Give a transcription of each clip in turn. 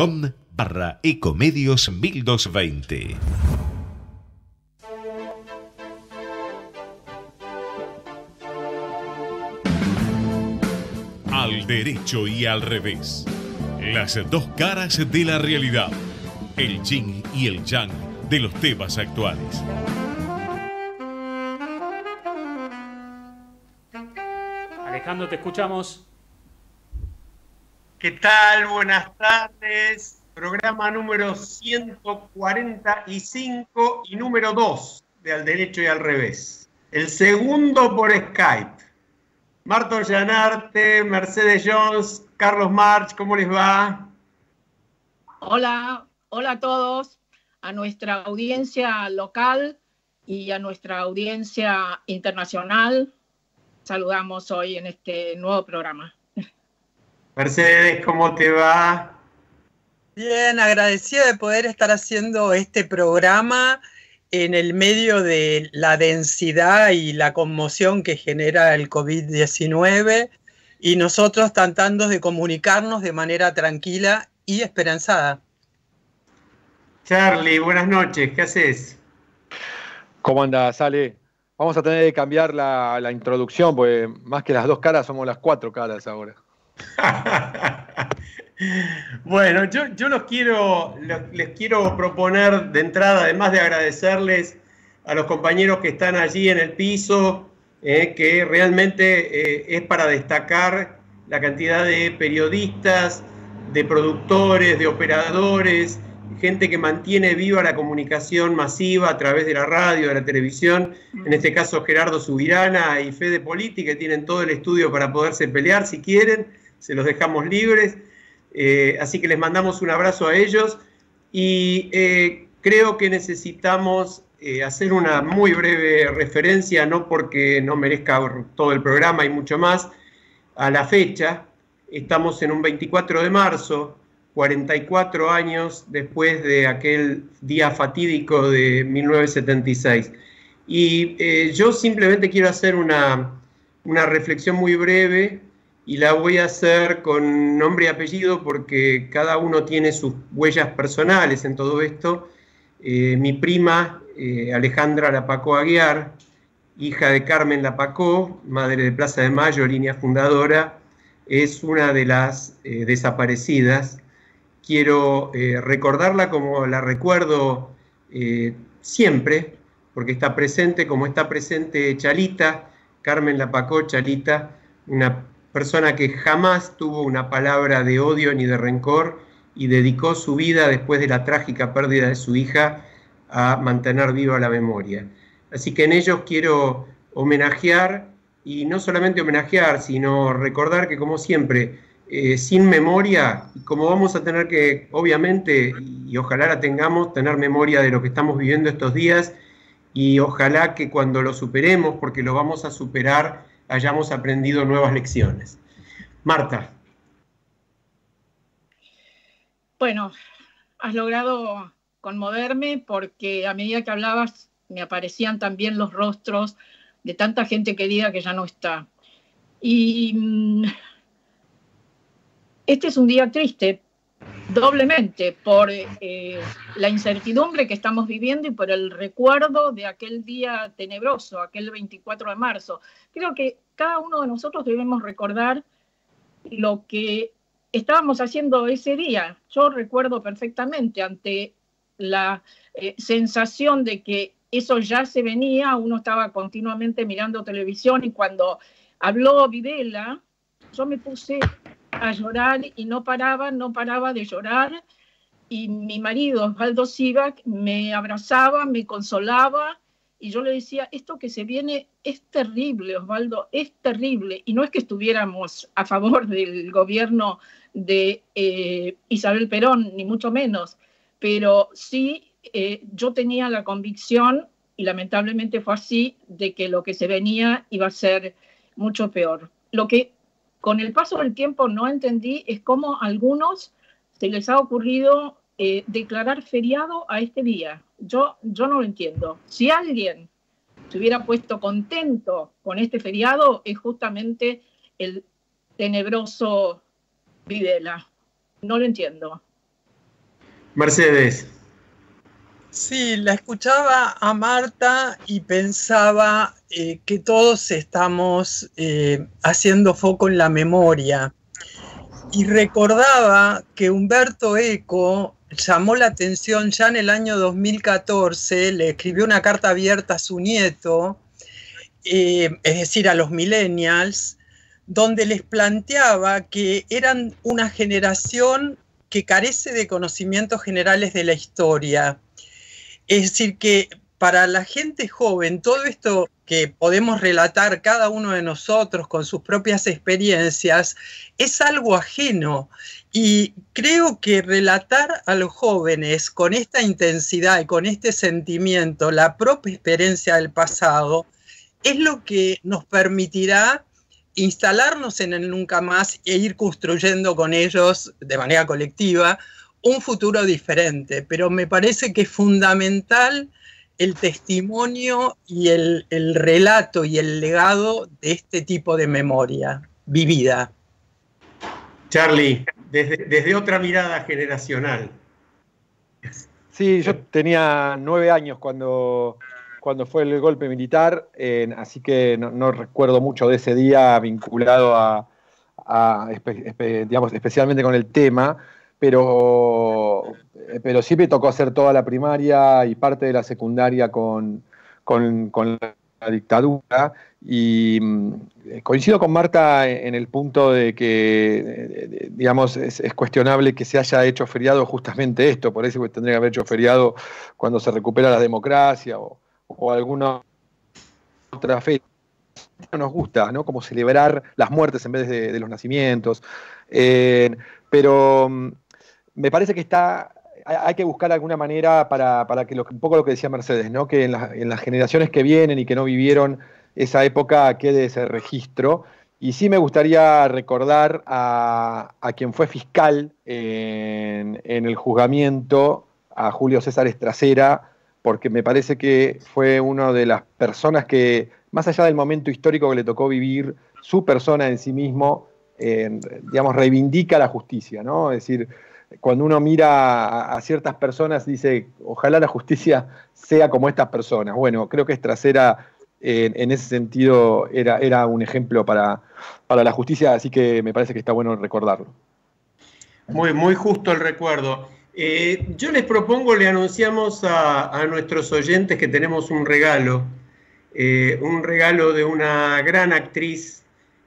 com barra ecomedios 1220. Al derecho y al revés. Las dos caras de la realidad. El yin y el yang de los temas actuales. Alejandro, te escuchamos. ¿Qué tal? Buenas tardes. Programa número 145 y número 2 de Al Derecho y al Revés. El segundo por Skype. Marton Llanarte, Mercedes Jones, Carlos March, ¿cómo les va? Hola, hola a todos, a nuestra audiencia local y a nuestra audiencia internacional. Saludamos hoy en este nuevo programa. Mercedes, ¿cómo te va? Bien, agradecida de poder estar haciendo este programa en el medio de la densidad y la conmoción que genera el COVID-19 y nosotros tratando de comunicarnos de manera tranquila y esperanzada. Charlie, buenas noches, ¿qué haces? ¿Cómo anda, Sale? Vamos a tener que cambiar la, la introducción, porque más que las dos caras somos las cuatro caras ahora. bueno, yo, yo los quiero, les quiero proponer de entrada, además de agradecerles a los compañeros que están allí en el piso, eh, que realmente eh, es para destacar la cantidad de periodistas, de productores, de operadores, gente que mantiene viva la comunicación masiva a través de la radio, de la televisión, en este caso Gerardo Subirana y Fede Politi, que tienen todo el estudio para poderse pelear si quieren, se los dejamos libres. Eh, así que les mandamos un abrazo a ellos y eh, creo que necesitamos eh, hacer una muy breve referencia, no porque no merezca todo el programa y mucho más, a la fecha. Estamos en un 24 de marzo, 44 años después de aquel día fatídico de 1976. Y yo simplemente quiero hacer una, una reflexión muy breve y la voy a hacer con nombre y apellido porque cada uno tiene sus huellas personales en todo esto. Eh, mi prima, eh, Alejandra Lapacó Aguiar, hija de Carmen Lapacó, madre de Plaza de Mayo, línea fundadora, es una de las eh, desaparecidas. Quiero recordarla como la recuerdo siempre, porque está presente como está presente Chalita, Carmen Lapacó, Chalita, una persona que jamás tuvo una palabra de odio ni de rencor y dedicó su vida después de la trágica pérdida de su hija a mantener viva la memoria. Así que en ellos quiero homenajear y no solamente homenajear, sino recordar que como siempre, eh, sin memoria, como vamos a tener que, obviamente, y ojalá la tengamos, tener memoria de lo que estamos viviendo estos días y ojalá que cuando lo superemos, porque lo vamos a superar, hayamos aprendido nuevas lecciones. Marta. Bueno, has logrado conmoverme porque a medida que hablabas me aparecían también los rostros de tanta gente querida que ya no está. Y mm, este es un día triste doblemente por eh, la incertidumbre que estamos viviendo y por el recuerdo de aquel día tenebroso, aquel 24 de marzo. Creo que cada uno de nosotros debemos recordar lo que estábamos haciendo ese día. Yo recuerdo perfectamente ante la eh, sensación de que eso ya se venía, uno estaba continuamente mirando televisión y cuando habló Videla, yo me puse a llorar y no paraba, no paraba de llorar. Y mi marido, Osvaldo Sivak, me abrazaba, me consolaba y yo le decía, esto que se viene es terrible, Osvaldo, es terrible. Y no es que estuviéramos a favor del gobierno de eh, Isabel Perón, ni mucho menos, pero sí eh, yo tenía la convicción, y lamentablemente fue así, de que lo que se venía iba a ser mucho peor. Lo que con el paso del tiempo no entendí es cómo a algunos se les ha ocurrido eh, declarar feriado a este día. Yo, yo no lo entiendo. Si alguien se hubiera puesto contento con este feriado, es justamente el tenebroso Videla. No lo entiendo. Mercedes. Sí, la escuchaba a Marta y pensaba eh, que todos estamos eh, haciendo foco en la memoria. Y recordaba que Humberto Eco llamó la atención ya en el año 2014, le escribió una carta abierta a su nieto, eh, es decir, a los millennials, donde les planteaba que eran una generación que carece de conocimientos generales de la historia. Es decir, que para la gente joven, todo esto que podemos relatar cada uno de nosotros con sus propias experiencias es algo ajeno. Y creo que relatar a los jóvenes con esta intensidad y con este sentimiento la propia experiencia del pasado es lo que nos permitirá instalarnos en el nunca más e ir construyendo con ellos de manera colectiva un futuro diferente. Pero me parece que es fundamental el testimonio y el, relato y el legado de este tipo de memoria vivida. Charlie, desde, desde otra mirada generacional. Sí, yo tenía nueve años cuando cuando fue el golpe militar, así que no, recuerdo mucho de ese día vinculado a, digamos, especialmente con el tema, pero, pero sí me tocó hacer toda la primaria y parte de la secundaria con, la dictadura y mm, coincido con Marta en el punto de que, digamos, es, cuestionable que se haya hecho feriado justamente esto, por eso tendría que haber hecho feriado cuando se recupera la democracia o, alguna otra fe. No nos gusta, ¿no? Como celebrar las muertes en vez de, los nacimientos. Eh, pero mm, me parece que está hay que buscar alguna manera para, que un poco lo que decía Mercedes, ¿no? que en, las generaciones que vienen y que no vivieron esa época quede ese registro. Y sí me gustaría recordar a, quien fue fiscal en, en, el juzgamiento, a Julio César Estracera, porque me parece que fue una de las personas que, más allá del momento histórico que le tocó vivir, su persona en sí mismo, digamos, reivindica la justicia, ¿no? Es decir, cuando uno mira a, ciertas personas, dice, ojalá la justicia sea como estas personas. Bueno, creo que Estracera en ese sentido era, un ejemplo para, la justicia, así que me parece que está bueno recordarlo. Muy, muy justo el recuerdo. Eh, yo les propongo, le anunciamos a, nuestros oyentes que tenemos un regalo, eh, un regalo de una gran actriz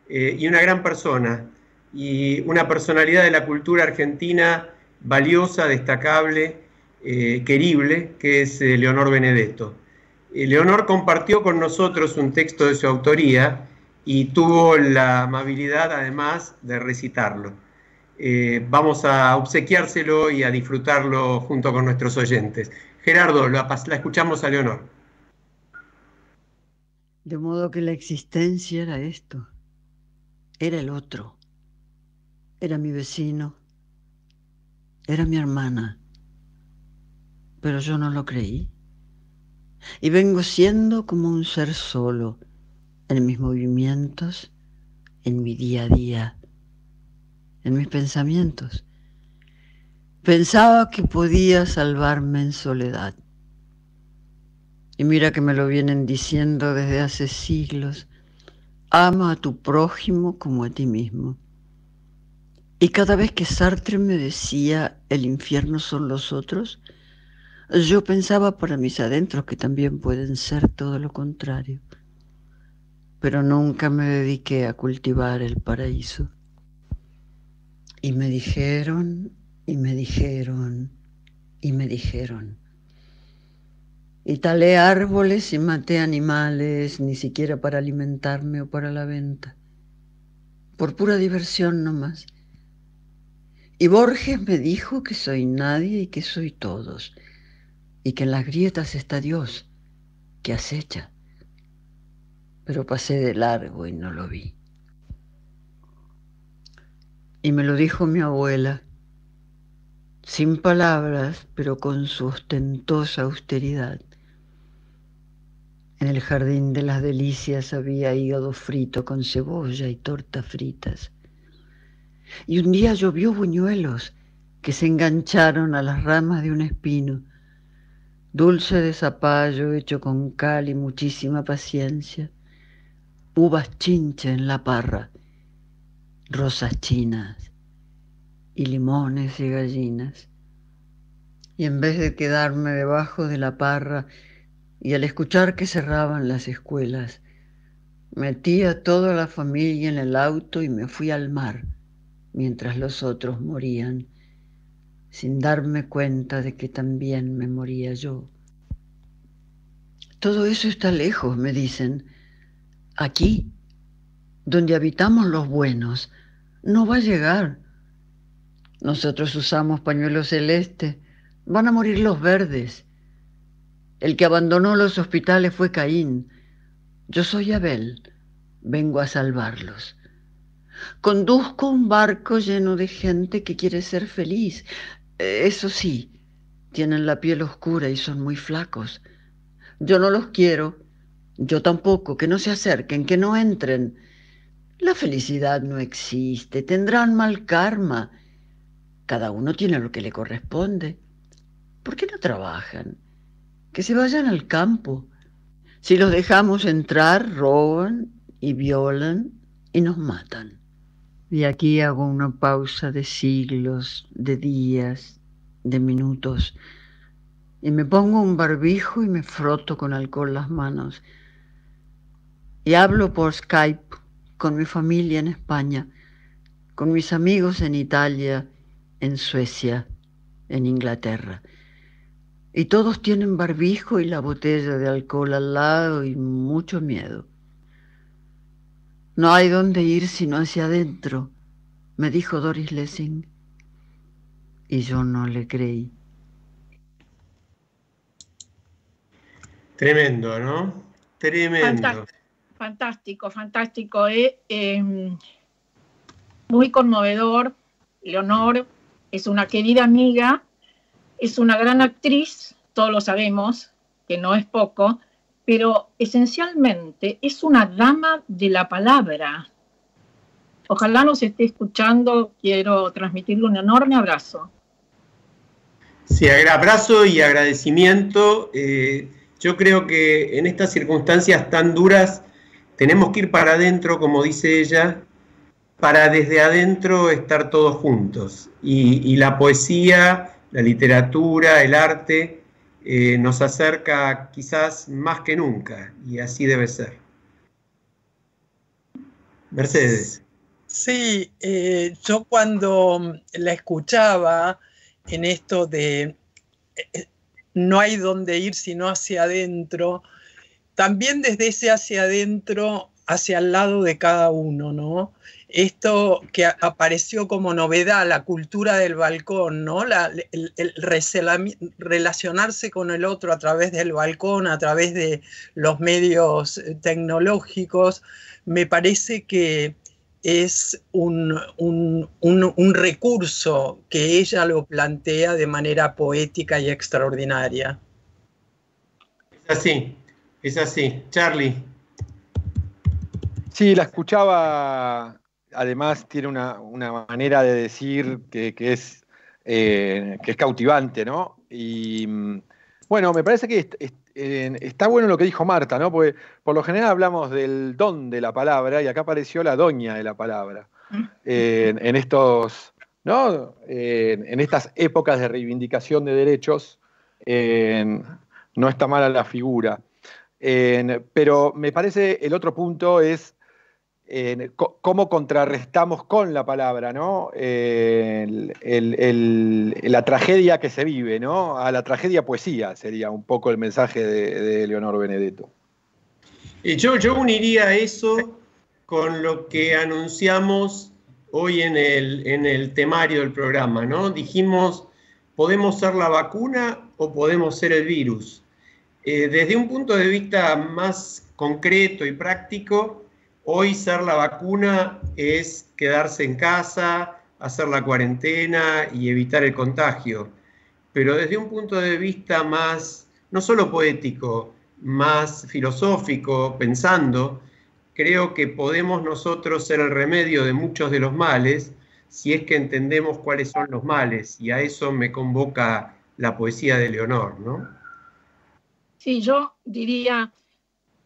eh, y una gran persona, y una personalidad de la cultura argentina valiosa, destacable, querible, que es Leonor Benedetto. Leonor compartió con nosotros un texto de su autoría y tuvo la amabilidad además de recitarlo. Eh, vamos a obsequiárselo y a disfrutarlo junto con nuestros oyentes. Gerardo, la, la escuchamos a Leonor. De modo que la existencia era esto, era el otro, era mi vecino, era mi hermana, pero yo no lo creí. Y vengo siendo como un ser solo en mis movimientos, en mi día a día en mis pensamientos. Pensaba que podía salvarme en soledad. Y mira que me lo vienen diciendo desde hace siglos. Ama a tu prójimo como a ti mismo. Y cada vez que Sartre me decía el infierno son los otros, yo pensaba para mis adentros que también pueden ser todo lo contrario. Pero nunca me dediqué a cultivar el paraíso. Y me dijeron, y me dijeron, y me dijeron. Y talé árboles y maté animales, ni siquiera para alimentarme o para la venta. Por pura diversión nomás. Y Borges me dijo que soy nadie y que soy todos, y que en las grietas está Dios, que acecha. Pero pasé de largo y no lo vi. Y me lo dijo mi abuela, sin palabras, pero con su ostentosa austeridad. En el jardín de las delicias había hígado frito con cebolla y tortas fritas. Y un día llovió buñuelos que se engancharon a las ramas de un espino, dulce de zapallo hecho con cal y muchísima paciencia, uvas chincha en la parra, rosas chinas y limones y gallinas. Y en vez de quedarme debajo de la parra y al escuchar que cerraban las escuelas, metí a toda la familia en el auto y me fui al mar mientras los otros morían, sin darme cuenta de que también me moría yo. Todo eso está lejos, me dicen. Aquí, donde habitamos los buenos, no va a llegar. Nosotros usamos pañuelo celeste, van a morir los verdes. El que abandonó los hospitales fue Caín. Yo soy Abel, vengo a salvarlos. Conduzco un barco lleno de gente que quiere ser feliz. Eso sí, tienen la piel oscura y son muy flacos. Yo no los quiero, yo tampoco, que no se acerquen, que no entren. La felicidad no existe, tendrán mal karma. Cada uno tiene lo que le corresponde. ¿Por qué no trabajan? Que se vayan al campo. Si los dejamos entrar, roban y violan y nos matan. Y aquí hago una pausa de siglos, de días, de minutos, y me pongo un barbijo y me froto con alcohol las manos. Y hablo por Skype con mi familia en España, con mis amigos en Italia, en Suecia, en Inglaterra. Y todos tienen barbijo y la botella de alcohol al lado y mucho miedo. No hay dónde ir sino hacia adentro, me dijo Doris Lessing. Y yo no le creí. Tremendo, ¿no? Tremendo. Fantástico, fantástico. ¿eh? Em, muy conmovedor. Leonor es una querida amiga, es una gran actriz, todos lo sabemos, que no es poco, pero esencialmente es una dama de la palabra. Ojalá nos esté escuchando, quiero transmitirle un enorme abrazo. Sí, abrazo y agradecimiento. Eh, yo creo que en estas circunstancias tan duras tenemos que ir para adentro, como dice ella, para desde adentro estar todos juntos. y la poesía, la literatura, el arte, eh, nos acerca quizás más que nunca y así debe ser. Mercedes. Sí, eh, yo cuando la escuchaba en esto de eh, no hay donde ir sino hacia adentro, también desde ese hacia adentro, hacia el lado de cada uno, ¿no? Esto que apareció como novedad, la cultura del balcón, ¿no? el, relacionarse con el otro a través del balcón, a través de los medios eh, tecnológicos, me parece que es un, un recurso que ella lo plantea de manera poética y extraordinaria. Es así, es así. Charlie. Sí, la escuchaba además tiene una, manera de decir que, es, eh, que es cautivante, ¿no? Y mm, bueno, me parece que está bueno lo que dijo Marta, ¿no? Porque por lo general hablamos del don de la palabra y acá apareció la doña de la palabra. Mm. en estos, ¿no? en estas épocas de reivindicación de derechos, no está mala la figura. pero me parece el otro punto es cómo contrarrestamos con la palabra, ¿no? la tragedia que se vive, ¿no? A la tragedia poesía sería un poco el mensaje de, Leonor Benedetto. Yo, yo uniría eso con lo que anunciamos hoy en el, en el temario del programa, ¿no? Dijimos, podemos ser la vacuna o podemos ser el virus. Eh, desde un punto de vista más concreto y práctico, Hoy ser la vacuna es quedarse en casa, hacer la cuarentena y evitar el contagio. Pero desde un punto de vista más, no solo poético, más filosófico, pensando, creo que podemos nosotros ser el remedio de muchos de los males si es que entendemos cuáles son los males, y a eso me convoca la poesía de Leonor, ¿no? Sí, yo diría,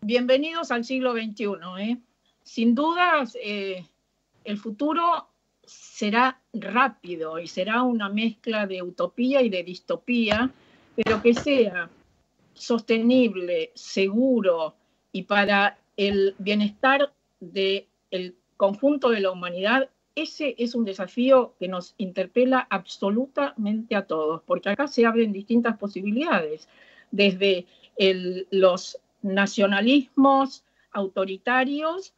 bienvenidos al siglo XXI. ¿eh? Sin dudas, eh, el futuro será rápido y será una mezcla de utopía y de distopía, pero que sea sostenible, seguro y para el bienestar del conjunto de la humanidad, ese es un desafío que nos interpela absolutamente a todos, porque acá se abren distintas posibilidades, desde los nacionalismos autoritarios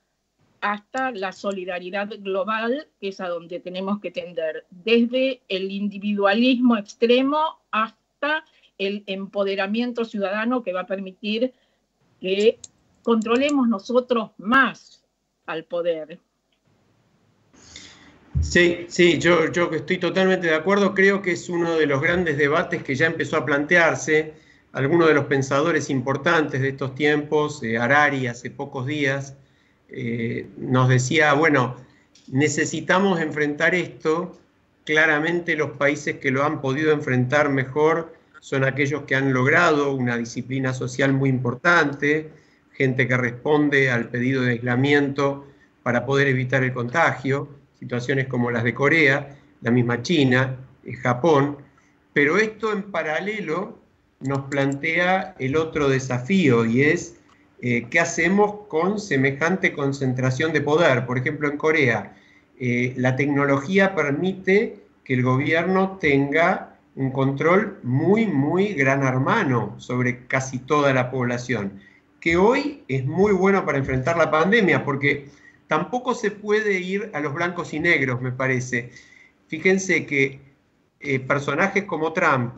hasta la solidaridad global, que es a donde tenemos que tender, desde el individualismo extremo hasta el empoderamiento ciudadano que va a permitir que controlemos nosotros más al poder. Sí, sí, yo, yo estoy totalmente de acuerdo. Creo que es uno de los grandes debates que ya empezó a plantearse. Algunos de los pensadores importantes de estos tiempos, eh, Harari hace pocos días, eh, nos decía, bueno, necesitamos enfrentar esto. Claramente los países que lo han podido enfrentar mejor son aquellos que han logrado una disciplina social muy importante, gente que responde al pedido de aislamiento para poder evitar el contagio, situaciones como las de Corea, la misma China, eh, Japón, pero esto en paralelo nos plantea el otro desafío y es eh, qué hacemos con semejante concentración de poder. Por ejemplo, en Corea, eh, la tecnología permite que el gobierno tenga un control muy, muy gran hermano sobre casi toda la población, que hoy es muy bueno para enfrentar la pandemia, porque tampoco se puede ir a los blancos y negros, me parece. Fíjense que eh, personajes como Trump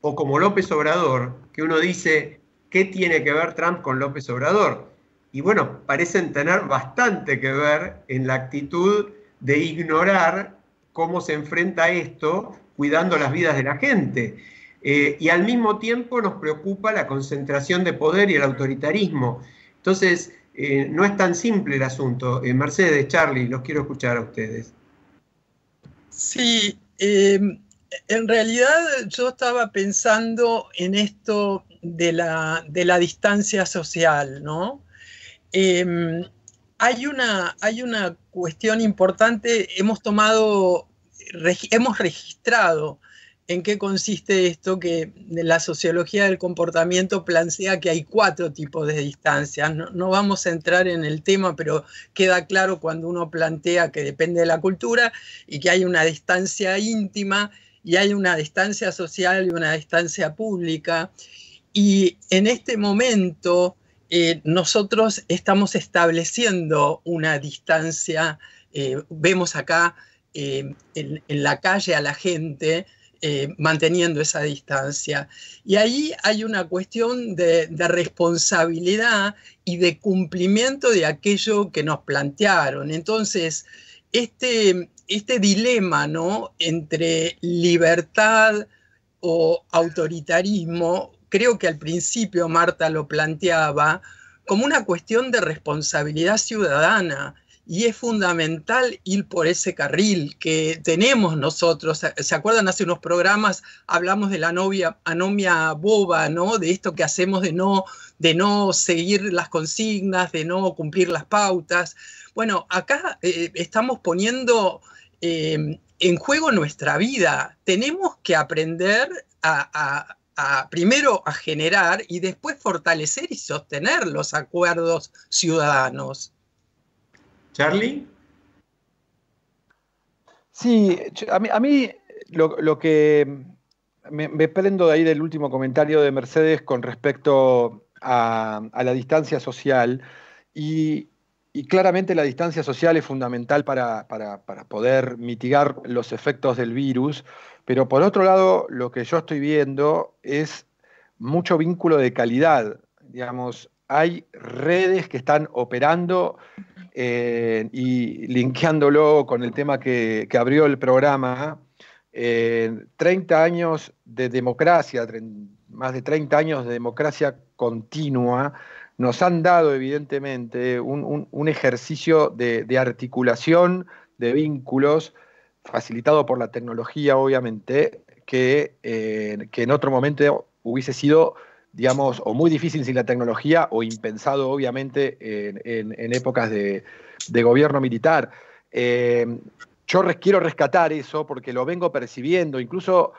o como López Obrador, que uno dice, ¿qué tiene que ver Trump con López Obrador? Y bueno, parecen tener bastante que ver en la actitud de ignorar cómo se enfrenta esto cuidando las vidas de la gente. Eh, y al mismo tiempo nos preocupa la concentración de poder y el autoritarismo. Entonces, eh, no es tan simple el asunto. Eh, Mercedes, Charlie, los quiero escuchar a ustedes. Sí, en realidad yo estaba pensando en esto de la, de la distancia social, ¿no? Em, hay, una, hay una cuestión importante, hemos tomado hemos registrado en qué consiste esto que la sociología del comportamiento plantea que hay cuatro tipos de distancias. No, vamos a entrar en el tema, pero queda claro cuando uno plantea que depende de la cultura y que hay una distancia íntima y hay una distancia social y una distancia pública. Y en este momento eh, nosotros estamos estableciendo una distancia, eh, vemos acá eh, en, la calle a la gente, manteniendo esa distancia. Y ahí hay una cuestión de, responsabilidad y de cumplimiento de aquello que nos plantearon. Entonces, este, este dilema ¿no? entre libertad o autoritarismo, creo que al principio Marta lo planteaba como una cuestión de responsabilidad ciudadana y es fundamental ir por ese carril que tenemos nosotros. ¿Se acuerdan? Hace unos programas hablamos de la novia, anomia boba, ¿no? De esto que hacemos de no, de no seguir las consignas, de no cumplir las pautas. Bueno, acá eh, estamos poniendo em, en juego nuestra vida. Tenemos que aprender a, primero a generar y después fortalecer y sostener los acuerdos ciudadanos. Charlie. Sí, a mí, lo, que me, prendo de ahí del último comentario de Mercedes con respecto a, la distancia social y, claramente la distancia social es fundamental para, poder mitigar los efectos del virus, pero por otro lado lo que yo estoy viendo es mucho vínculo de calidad, digamos, hay redes que están operando eh, y linkeándolo con el tema que, abrió el programa, 30 años de democracia, más de 30 años de democracia continua, nos han dado evidentemente un, ejercicio de, articulación de vínculos facilitado por la tecnología, obviamente, que, eh, que en otro momento hubiese sido, digamos, o muy difícil sin la tecnología o impensado, obviamente, en, épocas de, gobierno militar. Eh, yo quiero rescatar eso porque lo vengo percibiendo, incluso,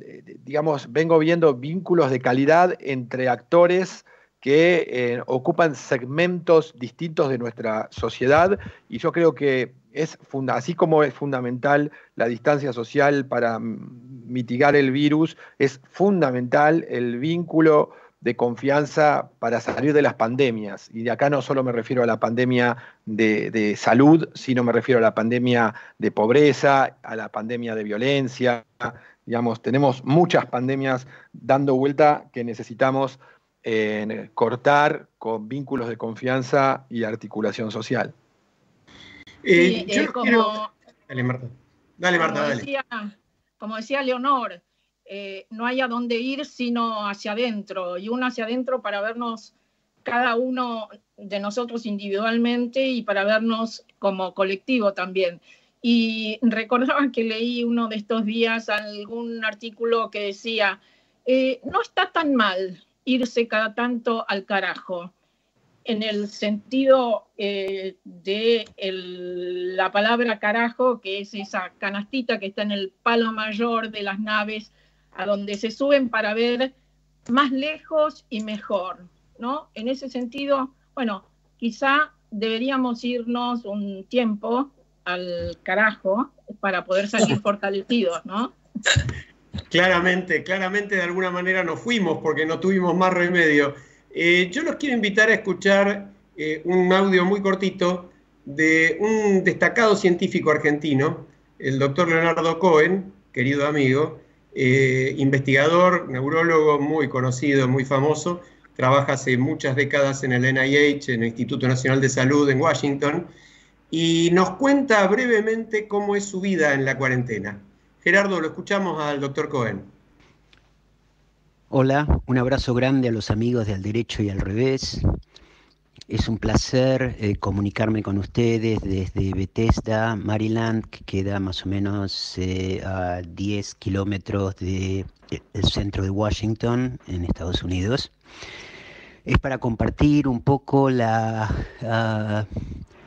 eh, digamos, vengo viendo vínculos de calidad entre actores que ocupan segmentos distintos de nuestra sociedad y yo creo que es así como es fundamental la distancia social para mitigar el virus, es fundamental el vínculo de confianza para salir de las pandemias. Y de acá no solo me refiero a la pandemia de, salud, sino me refiero a la pandemia de pobreza, a la pandemia de violencia. Digamos, tenemos muchas pandemias dando vuelta que necesitamos eh, cortar con vínculos de confianza y articulación social. Eh, eh, como, Dale, Marta. Dale, Marta, como Decía, como decía Leonor, eh, no hay a dónde ir sino hacia adentro, y uno hacia adentro para vernos cada uno de nosotros individualmente y para vernos como colectivo también. Y recordaba que leí uno de estos días algún artículo que decía, no está tan mal irse cada tanto al carajo en el sentido eh, de la palabra carajo, que es esa canastita que está en el palo mayor de las naves, a donde se suben para ver más lejos y mejor, ¿no? En ese sentido, bueno, quizá deberíamos irnos un tiempo al carajo para poder salir fortalecidos, ¿no? Claramente, claramente de alguna manera nos fuimos porque no tuvimos más remedio. Eh, yo los quiero invitar a escuchar eh, un audio muy cortito de un destacado científico argentino, el doctor Leonardo Cohen, querido amigo, eh, investigador, neurólogo muy conocido, muy famoso, trabaja hace muchas décadas en el NIH, en el Instituto Nacional de Salud en Washington, y nos cuenta brevemente cómo es su vida en la cuarentena. Gerardo, lo escuchamos al doctor Cohen. Hola, un abrazo grande a los amigos de Al Derecho y al Revés. Es un placer eh, comunicarme con ustedes desde Bethesda, Maryland, que queda más o menos eh, a 10 kilómetros del centro de Washington, en Estados Unidos. Es para compartir un poco la ah,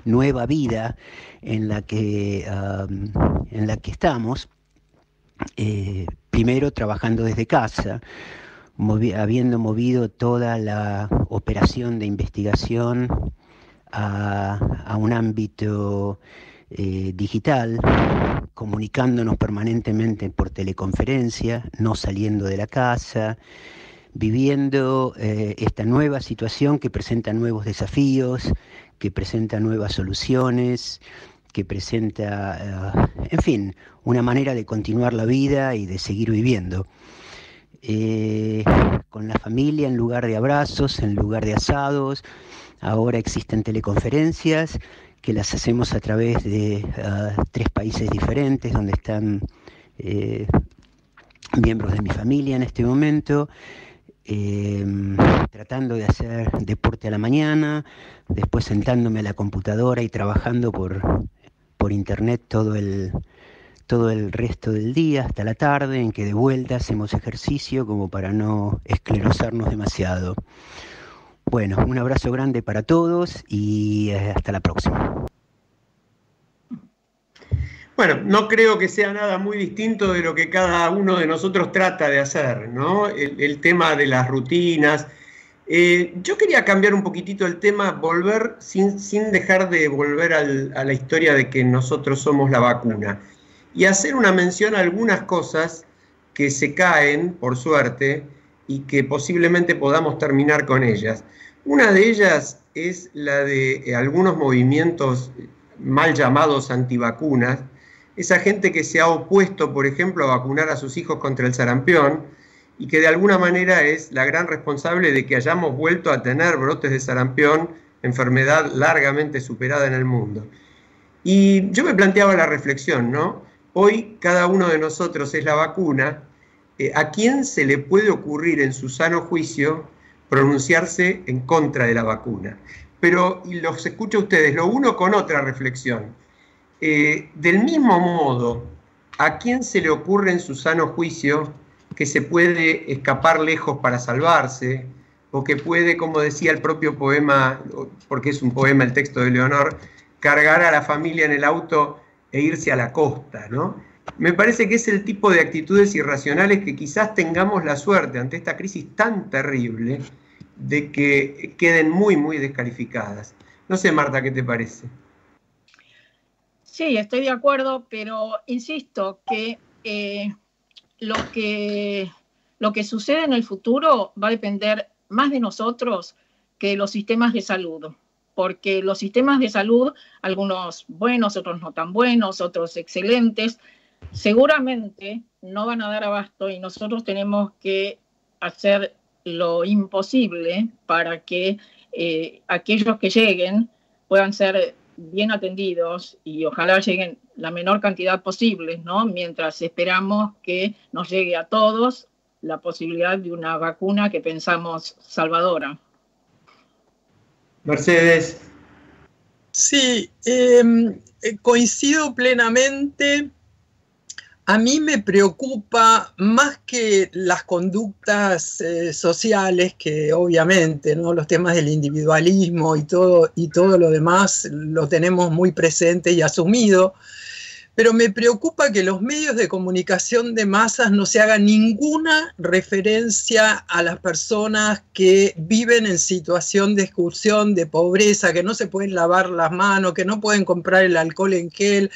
nueva vida en la que, ah, en la que estamos. Eh, primero trabajando desde casa, habiendo movido toda la operación de investigación a, un ámbito eh, digital, comunicándonos permanentemente por teleconferencia, no saliendo de la casa, viviendo eh, esta nueva situación que presenta nuevos desafíos, que presenta nuevas soluciones, que presenta, eh, en fin, una manera de continuar la vida y de seguir viviendo. Eh, con la familia en lugar de abrazos, en lugar de asados. Ahora existen teleconferencias que las hacemos a través de ah, tres países diferentes donde están eh, miembros de mi familia en este momento. Tratando de hacer deporte a la mañana, después sentándome a la computadora y trabajando por, por internet todo el, todo el resto del día hasta la tarde, en que de vuelta hacemos ejercicio como para no esclerosarnos demasiado. Bueno, un abrazo grande para todos y eh, hasta la próxima. Bueno, no creo que sea nada muy distinto de lo que cada uno de nosotros trata de hacer, ¿no? El, tema de las rutinas. Eh, yo quería cambiar un poquitito el tema, volver, sin, sin dejar de volver a la historia de que nosotros somos la vacuna y hacer una mención a algunas cosas que se caen, por suerte, y que posiblemente podamos terminar con ellas. Una de ellas es la de eh, algunos movimientos mal llamados antivacunas, esa gente que se ha opuesto, por ejemplo, a vacunar a sus hijos contra el sarampión y que de alguna manera es la gran responsable de que hayamos vuelto a tener brotes de sarampión, enfermedad largamente superada en el mundo. Y yo me planteaba la reflexión, ¿no? Hoy cada uno de nosotros es la vacuna. Eh, ¿A quién se le puede ocurrir en su sano juicio pronunciarse en contra de la vacuna? Pero, los escucho a ustedes, lo uno con otra reflexión. Eh, del mismo modo ¿a quién se le ocurre en su sano juicio que se puede escapar lejos para salvarse? O que puede, como decía el propio poema, porque es un poema el texto de Leonor, cargar a la familia en el auto e irse a la costa, ¿no? Me parece que es el tipo de actitudes irracionales que quizás tengamos la suerte ante esta crisis tan terrible de que queden muy, muy descalificadas. No sé, Marta, ¿qué te parece? Sí, estoy de acuerdo, pero insisto que, eh, lo que lo que sucede en el futuro va a depender más de nosotros que de los sistemas de salud, porque los sistemas de salud, algunos buenos, otros no tan buenos, otros excelentes, seguramente no van a dar abasto y nosotros tenemos que hacer lo imposible para que eh, aquellos que lleguen puedan ser bien atendidos y ojalá lleguen la menor cantidad posible, ¿no? Mientras esperamos que nos llegue a todos la posibilidad de una vacuna que pensamos salvadora. Mercedes. Sí, em, eh, coincido plenamente a mí me preocupa más que las conductas eh, sociales, que obviamente ¿no? los temas del individualismo y todo, y todo lo demás lo tenemos muy presente y asumido, pero me preocupa que los medios de comunicación de masas no se haga ninguna referencia a las personas que viven en situación de excursión, de pobreza, que no se pueden lavar las manos, que no pueden comprar el alcohol en gel.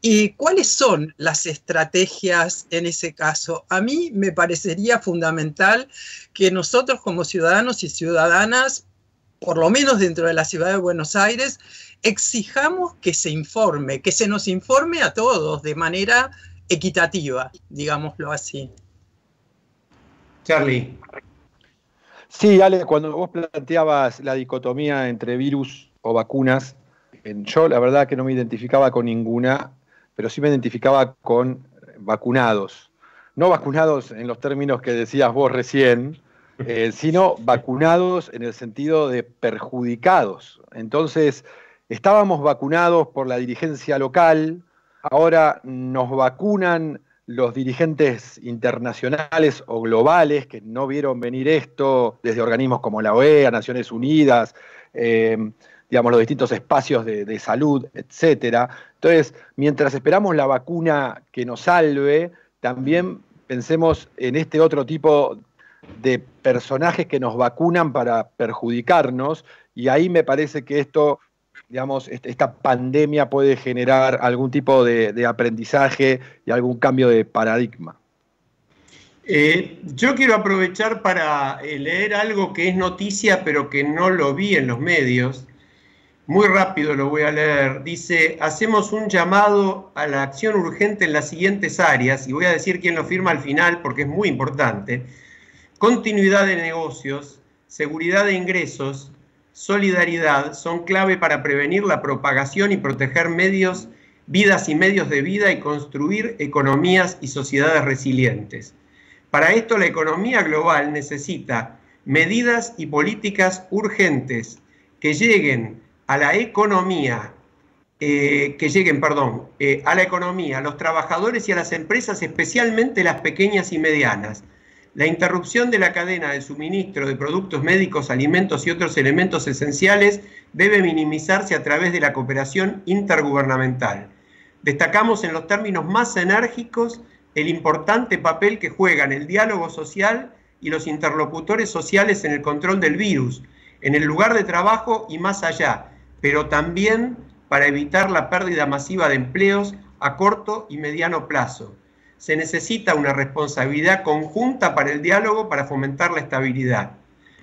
¿Y cuáles son las estrategias en ese caso? A mí me parecería fundamental que nosotros como ciudadanos y ciudadanas, por lo menos dentro de la ciudad de Buenos Aires, exijamos que se informe, que se nos informe a todos de manera equitativa, digámoslo así. Charlie. Sí, Ale, cuando vos planteabas la dicotomía entre virus o vacunas, yo la verdad que no me identificaba con ninguna, pero sí me identificaba con vacunados. No vacunados en los términos que decías vos recién, eh, sino vacunados en el sentido de perjudicados. Entonces, Estábamos vacunados por la dirigencia local, ahora nos vacunan los dirigentes internacionales o globales que no vieron venir esto desde organismos como la OEA, Naciones Unidas, eh, digamos, los distintos espacios de, de, salud, etcétera. Entonces, mientras esperamos la vacuna que nos salve, también pensemos en este otro tipo de personajes que nos vacunan para perjudicarnos, y ahí me parece que esto digamos, esta pandemia puede generar algún tipo de, aprendizaje y algún cambio de paradigma? Eh, yo quiero aprovechar para eh, leer algo que es noticia, pero que no lo vi en los medios. Muy rápido lo voy a leer. Dice, hacemos un llamado a la acción urgente en las siguientes áreas, y voy a decir quién lo firma al final porque es muy importante. Continuidad de negocios, seguridad de ingresos, solidaridad son clave para prevenir la propagación y proteger medios, vidas y medios de vida y construir economías y sociedades resilientes. Para esto la economía global necesita medidas y políticas urgentes que lleguen a la economía, eh, que lleguen, perdón, eh, a la economía, a los trabajadores y a las empresas, especialmente las pequeñas y medianas, la interrupción de la cadena de suministro de productos médicos, alimentos y otros elementos esenciales debe minimizarse a través de la cooperación intergubernamental. Destacamos en los términos más enérgicos el importante papel que juegan el diálogo social y los interlocutores sociales en el control del virus, en el lugar de trabajo y más allá, pero también para evitar la pérdida masiva de empleos a corto y mediano plazo se necesita una responsabilidad conjunta para el diálogo para fomentar la estabilidad.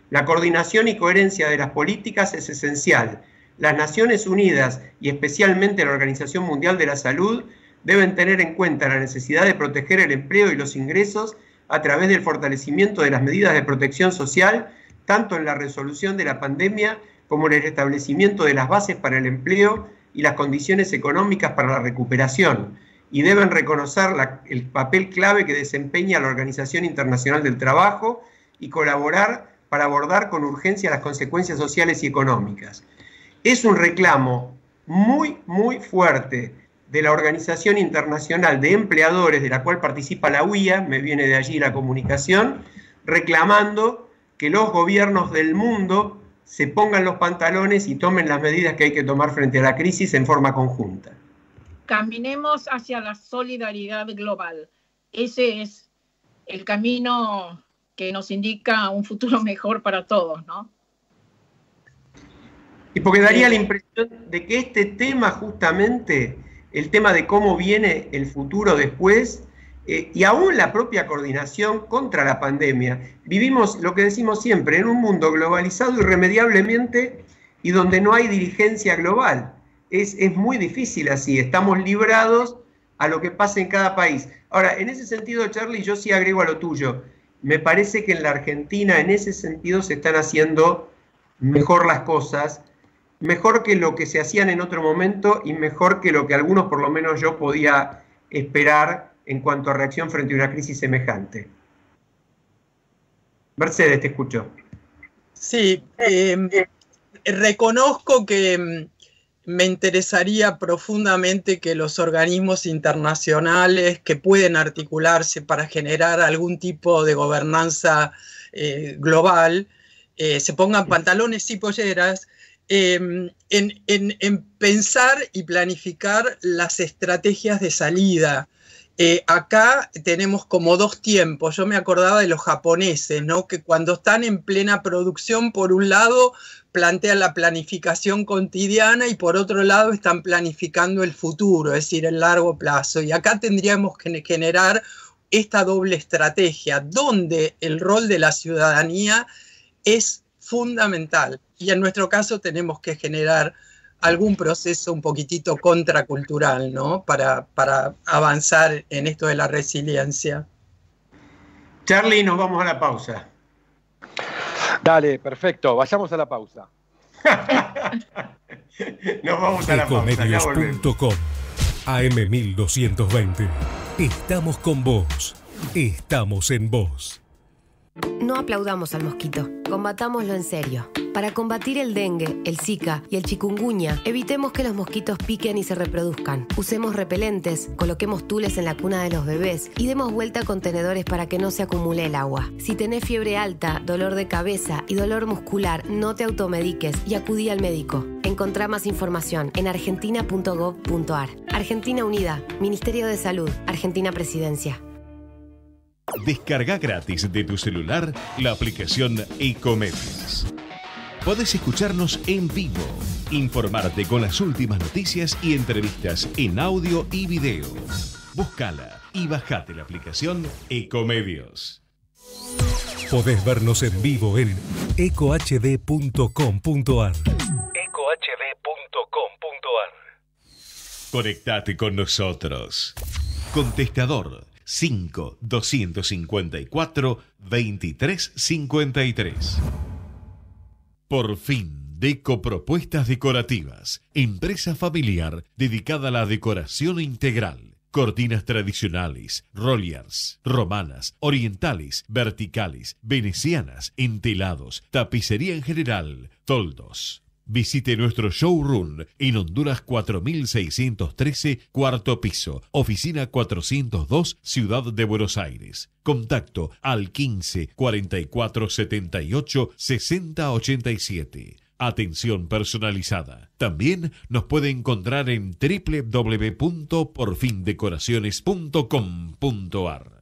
La coordinación y coherencia de las políticas es esencial. Las Naciones Unidas y especialmente la Organización Mundial de la Salud deben tener en cuenta la necesidad de proteger el empleo y los ingresos a través del fortalecimiento de las medidas de protección social, tanto en la resolución de la pandemia como en el establecimiento de las bases para el empleo y las condiciones económicas para la recuperación y deben reconocer el papel clave que desempeña la Organización Internacional del Trabajo y colaborar para abordar con urgencia las consecuencias sociales y económicas. Es un reclamo muy, muy fuerte de la Organización Internacional de Empleadores, de la cual participa la UIA, me viene de allí la comunicación, reclamando que los gobiernos del mundo se pongan los pantalones y tomen las medidas que hay que tomar frente a la crisis en forma conjunta. Caminemos hacia la solidaridad global. Ese es el camino que nos indica un futuro mejor para todos, ¿no? Y porque daría la impresión de que este tema justamente, el tema de cómo viene el futuro después, eh, y aún la propia coordinación contra la pandemia. Vivimos lo que decimos siempre, en un mundo globalizado irremediablemente y donde no hay dirigencia global. Es, es muy difícil así, estamos librados a lo que pasa en cada país. Ahora, en ese sentido, Charlie, yo sí agrego a lo tuyo. Me parece que en la Argentina, en ese sentido, se están haciendo mejor las cosas, mejor que lo que se hacían en otro momento y mejor que lo que algunos, por lo menos yo, podía esperar en cuanto a reacción frente a una crisis semejante. Mercedes, te escucho. Sí, em, reconozco que em, me interesaría profundamente que los organismos internacionales que pueden articularse para generar algún tipo de gobernanza eh, global eh, se pongan pantalones y polleras em, en, pensar y planificar las estrategias de salida eh, acá tenemos como dos tiempos. Yo me acordaba de los japoneses, ¿no? Que cuando están en plena producción, por un lado, plantean la planificación cotidiana y por otro lado están planificando el futuro, es decir, el largo plazo. Y acá tendríamos que generar esta doble estrategia, donde el rol de la ciudadanía es fundamental. Y en nuestro caso tenemos que generar algún proceso un poquitito contracultural, ¿no? Para, para avanzar en esto de la resiliencia. Charlie, nos vamos a la pausa. Dale, perfecto, vayamos a la pausa. nos vamos a la pausa. AM1220. Estamos con vos. Estamos en vos. No aplaudamos al mosquito, combatámoslo en serio. Para combatir el dengue, el zika y el chikungunya, evitemos que los mosquitos piquen y se reproduzcan. Usemos repelentes, coloquemos tules en la cuna de los bebés y demos vuelta a contenedores para que no se acumule el agua. Si tenés fiebre alta, dolor de cabeza y dolor muscular, no te automediques y acudí al médico. Encontrá más información en argentina.gov.ar. Argentina Unida, Ministerio de Salud, Argentina Presidencia. Descarga gratis de tu celular la aplicación Ecomedios. Podés escucharnos en vivo, informarte con las últimas noticias y entrevistas en audio y video. Búscala y bajate la aplicación Ecomedios. Podés vernos en vivo en ecohd.com.ar. ecohd.com.ar. Conectate con nosotros. Contestador 5 254 2353. Por fin, Deco Propuestas Decorativas, empresa familiar dedicada a la decoración integral. Cortinas tradicionales, rolliers, romanas, orientales, verticales, venecianas, entelados, tapicería en general, toldos. Visite nuestro showroom en Honduras 4613, cuarto piso, oficina 402, Ciudad de Buenos Aires. Contacto al 15 44 78 60 87. Atención personalizada. También nos puede encontrar en www.porfindecoraciones.com.ar.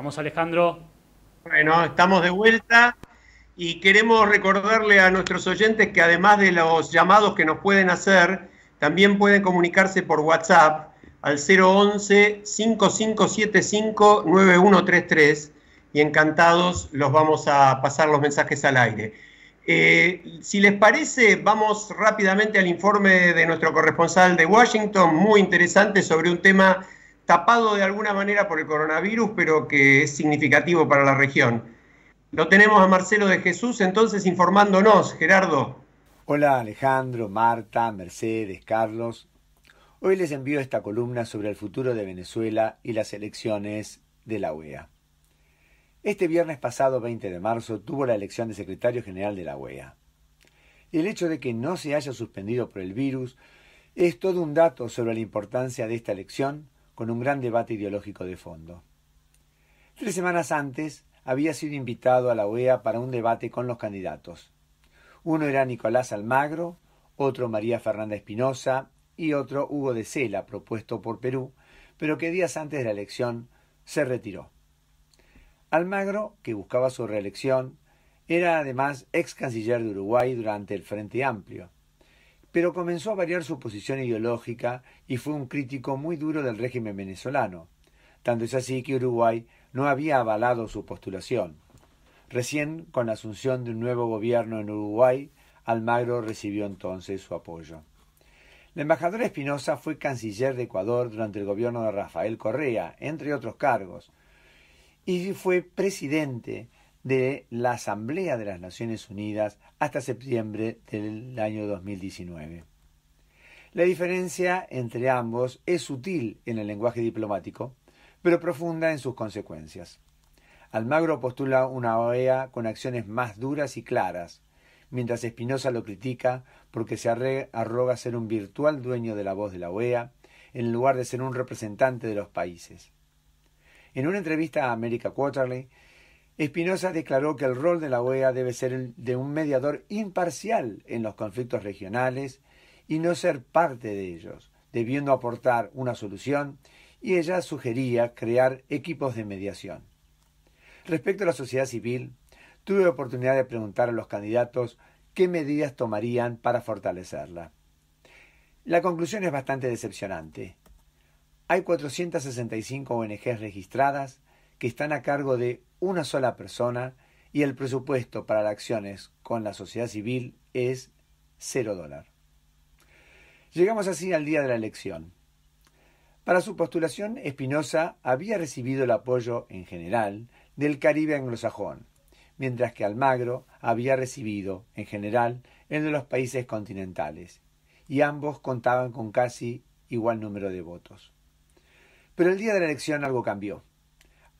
Vamos Alejandro. Bueno, estamos de vuelta y queremos recordarle a nuestros oyentes que además de los llamados que nos pueden hacer, también pueden comunicarse por WhatsApp al 011-5575-9133 y encantados los vamos a pasar los mensajes al aire. Eh, si les parece, vamos rápidamente al informe de nuestro corresponsal de Washington, muy interesante sobre un tema tapado de alguna manera por el coronavirus, pero que es significativo para la región. Lo tenemos a Marcelo de Jesús entonces informándonos, Gerardo. Hola Alejandro, Marta, Mercedes, Carlos. Hoy les envío esta columna sobre el futuro de Venezuela y las elecciones de la OEA. Este viernes pasado 20 de marzo tuvo la elección de secretario general de la OEA. El hecho de que no se haya suspendido por el virus es todo un dato sobre la importancia de esta elección con un gran debate ideológico de fondo. Tres semanas antes había sido invitado a la OEA para un debate con los candidatos. Uno era Nicolás Almagro, otro María Fernanda Espinosa y otro Hugo de Sela, propuesto por Perú, pero que días antes de la elección se retiró. Almagro, que buscaba su reelección, era además ex canciller de Uruguay durante el Frente Amplio, pero comenzó a variar su posición ideológica y fue un crítico muy duro del régimen venezolano. Tanto es así que Uruguay no había avalado su postulación. Recién, con la asunción de un nuevo gobierno en Uruguay, Almagro recibió entonces su apoyo. La embajadora Espinosa fue canciller de Ecuador durante el gobierno de Rafael Correa, entre otros cargos, y fue presidente de la Asamblea de las Naciones Unidas hasta septiembre del año 2019. La diferencia entre ambos es sutil en el lenguaje diplomático, pero profunda en sus consecuencias. Almagro postula una OEA con acciones más duras y claras, mientras Espinosa lo critica porque se arroga ser un virtual dueño de la voz de la OEA, en lugar de ser un representante de los países. En una entrevista a America Quarterly, Espinosa declaró que el rol de la OEA debe ser el de un mediador imparcial en los conflictos regionales y no ser parte de ellos, debiendo aportar una solución, y ella sugería crear equipos de mediación. Respecto a la sociedad civil, tuve oportunidad de preguntar a los candidatos qué medidas tomarían para fortalecerla. La conclusión es bastante decepcionante. Hay 465 ONGs registradas que están a cargo de una sola persona y el presupuesto para las acciones con la sociedad civil es cero dólar. Llegamos así al día de la elección. Para su postulación, Espinosa había recibido el apoyo en general del Caribe anglosajón, mientras que Almagro había recibido, en general, el de los países continentales, y ambos contaban con casi igual número de votos. Pero el día de la elección algo cambió.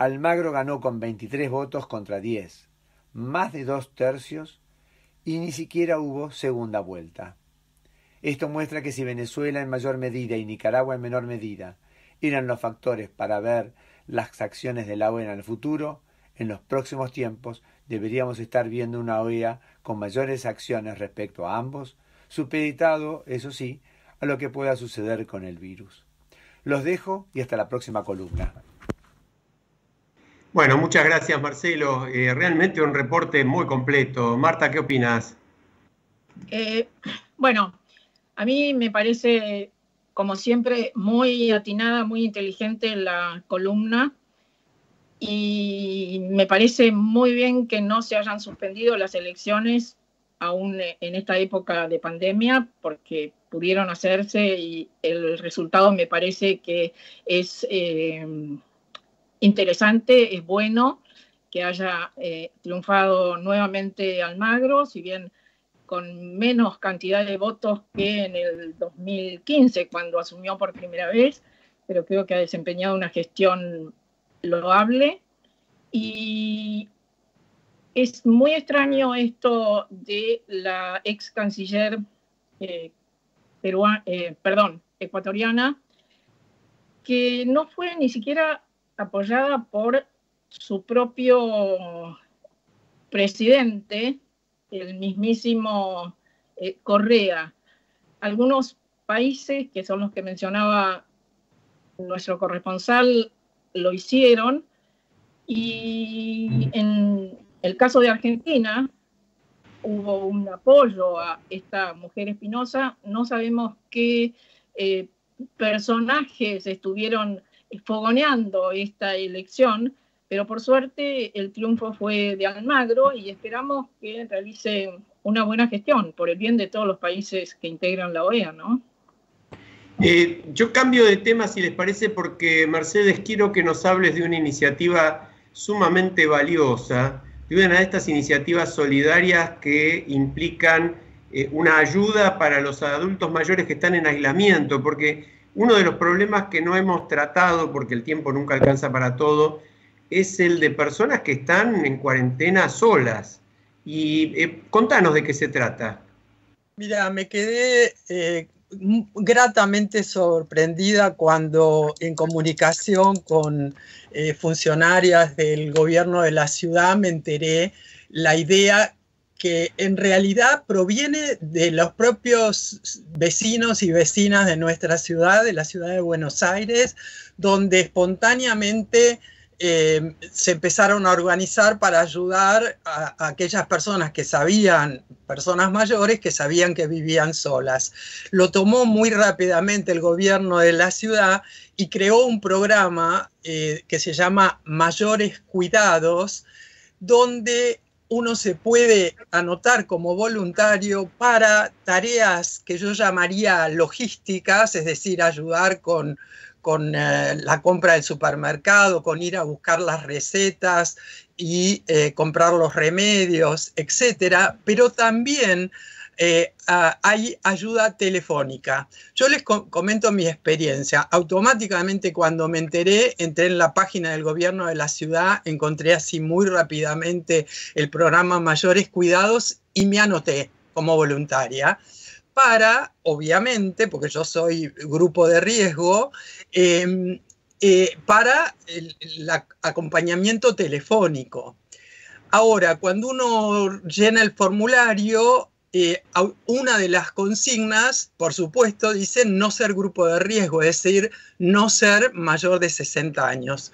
Almagro ganó con 23 votos contra 10, más de dos tercios, y ni siquiera hubo segunda vuelta. Esto muestra que si Venezuela en mayor medida y Nicaragua en menor medida eran los factores para ver las acciones de la OEA en el futuro, en los próximos tiempos deberíamos estar viendo una OEA con mayores acciones respecto a ambos, supeditado, eso sí, a lo que pueda suceder con el virus. Los dejo y hasta la próxima columna. Bueno, muchas gracias Marcelo. Eh, realmente un reporte muy completo. Marta, ¿qué opinas? Eh, bueno, a mí me parece, como siempre, muy atinada, muy inteligente la columna y me parece muy bien que no se hayan suspendido las elecciones aún en esta época de pandemia, porque pudieron hacerse y el resultado me parece que es eh, interesante, es bueno que haya eh, triunfado nuevamente Almagro, si bien con menos cantidad de votos que en el 2015, cuando asumió por primera vez, pero creo que ha desempeñado una gestión loable. Y es muy extraño esto de la ex canciller eh, eh, perdón, ecuatoriana, que no fue ni siquiera apoyada por su propio presidente, el mismísimo eh, Correa. Algunos países, que son los que mencionaba nuestro corresponsal, lo hicieron. Y en el caso de Argentina, hubo un apoyo a esta mujer espinosa. No sabemos qué eh, personajes estuvieron fogoneando esta elección, pero por suerte el triunfo fue de Almagro y esperamos que realice una buena gestión por el bien de todos los países que integran la OEA, ¿no? Eh, yo cambio de tema, si les parece, porque Mercedes, quiero que nos hables de una iniciativa sumamente valiosa, de una de estas iniciativas solidarias que implican eh, una ayuda para los adultos mayores que están en aislamiento, porque uno de los problemas que no hemos tratado, porque el tiempo nunca alcanza para todo, es el de personas que están en cuarentena solas. Y eh, contanos de qué se trata. Mira, me quedé eh, gratamente sorprendida cuando en comunicación con eh, funcionarias del gobierno de la ciudad me enteré la idea que en realidad proviene de los propios vecinos y vecinas de nuestra ciudad, de la ciudad de Buenos Aires, donde espontáneamente eh, se empezaron a organizar para ayudar a, aquellas personas que sabían, personas mayores que sabían que vivían solas. Lo tomó muy rápidamente el gobierno de la ciudad y creó un programa eh, que se llama Mayores Cuidados, donde uno se puede anotar como voluntario para tareas que yo llamaría logísticas, es decir, ayudar con con eh, la compra del supermercado, con ir a buscar las recetas y eh, comprar los remedios, etcétera, pero también eh, hay ayuda telefónica. Yo les comento mi experiencia. Automáticamente cuando me enteré, entré en la página del gobierno de la ciudad, encontré así muy rápidamente el programa Mayores Cuidados y me anoté como voluntaria para, obviamente, porque yo soy grupo de riesgo, em, eh, para el, acompañamiento telefónico. Ahora, cuando uno llena el formulario, eh, una de las consignas, por supuesto, dice no ser grupo de riesgo, es decir, no ser mayor de 60 años.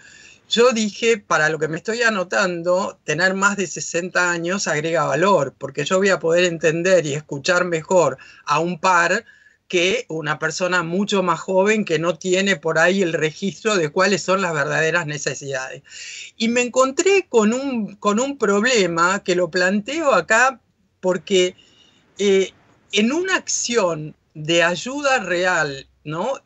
Yo dije, para lo que me estoy anotando, tener más de 60 años agrega valor, porque yo voy a poder entender y escuchar mejor a un par que una persona mucho más joven que no tiene por ahí el registro de cuáles son las verdaderas necesidades. Y me encontré con un, con un problema que lo planteo acá porque eh, en una acción de ayuda real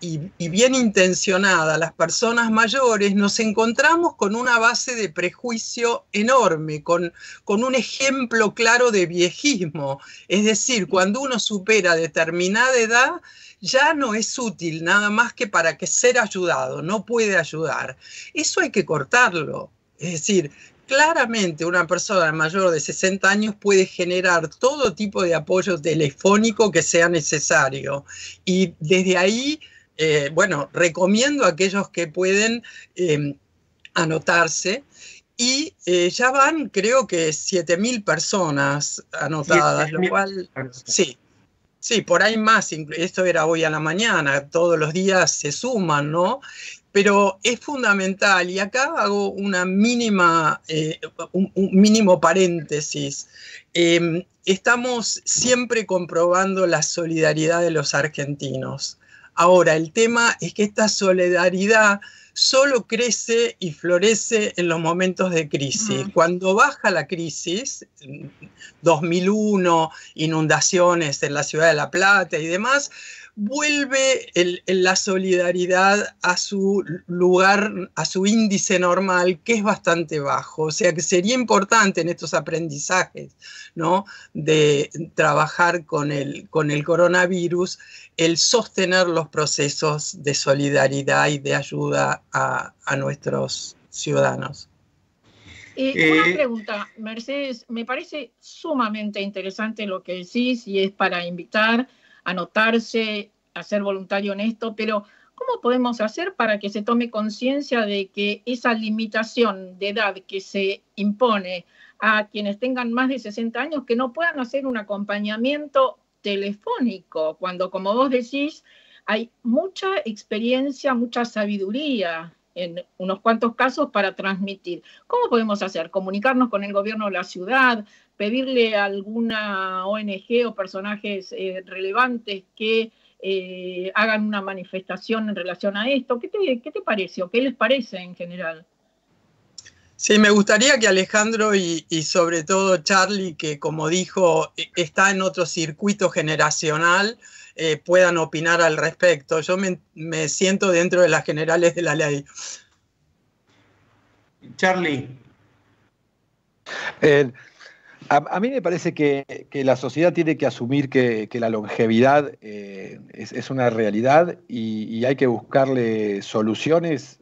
y, bien intencionada, las personas mayores, nos encontramos con una base de prejuicio enorme, con, con un ejemplo claro de viejismo. Es decir, cuando uno supera determinada edad, ya no es útil nada más que para que ser ayudado, no puede ayudar. Eso hay que cortarlo. Es decir, claramente una persona mayor de 60 años puede generar todo tipo de apoyo telefónico que sea necesario. Y desde ahí, eh, bueno, recomiendo a aquellos que pueden em, anotarse. Y eh, ya van, creo que 7.000 personas anotadas, lo cual, sí, Sí, por ahí más, esto era hoy a la mañana, todos los días se suman, ¿no? Pero es fundamental, y acá hago una mínima, eh, un, mínimo paréntesis. Em, estamos siempre comprobando la solidaridad de los argentinos. Ahora, el tema es que esta solidaridad solo crece y florece en los momentos de crisis. Cuando baja la crisis, 2001, inundaciones en la ciudad de La Plata y demás, vuelve la solidaridad a su lugar, a su índice normal, que es bastante bajo. O sea que sería importante en estos aprendizajes ¿no? de trabajar con el, con el coronavirus, el sostener los procesos de solidaridad y de ayuda a, nuestros ciudadanos. Eh, una pregunta, Mercedes, me parece sumamente interesante lo que decís y es para invitar anotarse, a ser voluntario en esto, pero ¿cómo podemos hacer para que se tome conciencia de que esa limitación de edad que se impone a quienes tengan más de 60 años, que no puedan hacer un acompañamiento telefónico, cuando, como vos decís, hay mucha experiencia, mucha sabiduría en unos cuantos casos para transmitir. ¿Cómo podemos hacer? ¿Comunicarnos con el gobierno de la ciudad? ¿Pedirle a alguna ONG o personajes eh, relevantes que eh, hagan una manifestación en relación a esto? ¿Qué te, ¿Qué te parece o qué les parece en general? Sí, me gustaría que Alejandro y, sobre todo Charlie, que como dijo, e, está en otro circuito generacional, eh, puedan opinar al respecto. Yo me, siento dentro de las generales de la ley. Charlie. Eh, a, mí me parece que, la sociedad tiene que asumir que, la longevidad eh, es, una realidad y, hay que buscarle soluciones